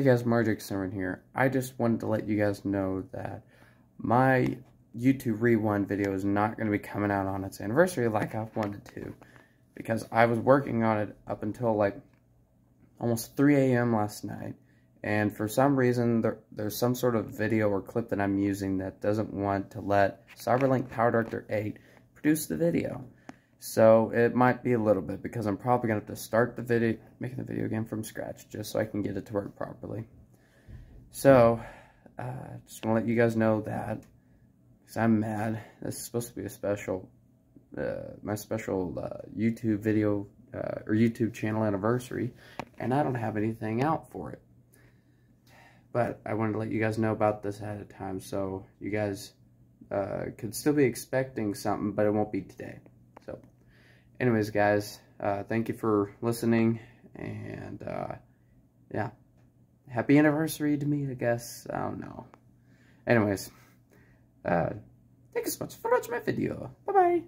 Hey guys, Marjik Sermon here. I just wanted to let you guys know that my YouTube Rewind video is not going to be coming out on its anniversary like I wanted to. Because I was working on it up until like almost 3 a.m. last night. And for some reason, there, there's some sort of video or clip that I'm using that doesn't want to let Cyberlink PowerDirector 8 produce the video. So it might be a little bit because I'm probably going to have to start the video, making the video again from scratch just so I can get it to work properly. So, uh, just want to let you guys know that because I'm mad. This is supposed to be a special, uh, my special uh, YouTube video uh, or YouTube channel anniversary and I don't have anything out for it. But I wanted to let you guys know about this ahead of time so you guys uh, could still be expecting something, but it won't be today anyways, guys, uh, thank you for listening, and, uh, yeah, happy anniversary to me, I guess, I don't know. Anyways, uh, thank you so much for watching my video, bye-bye.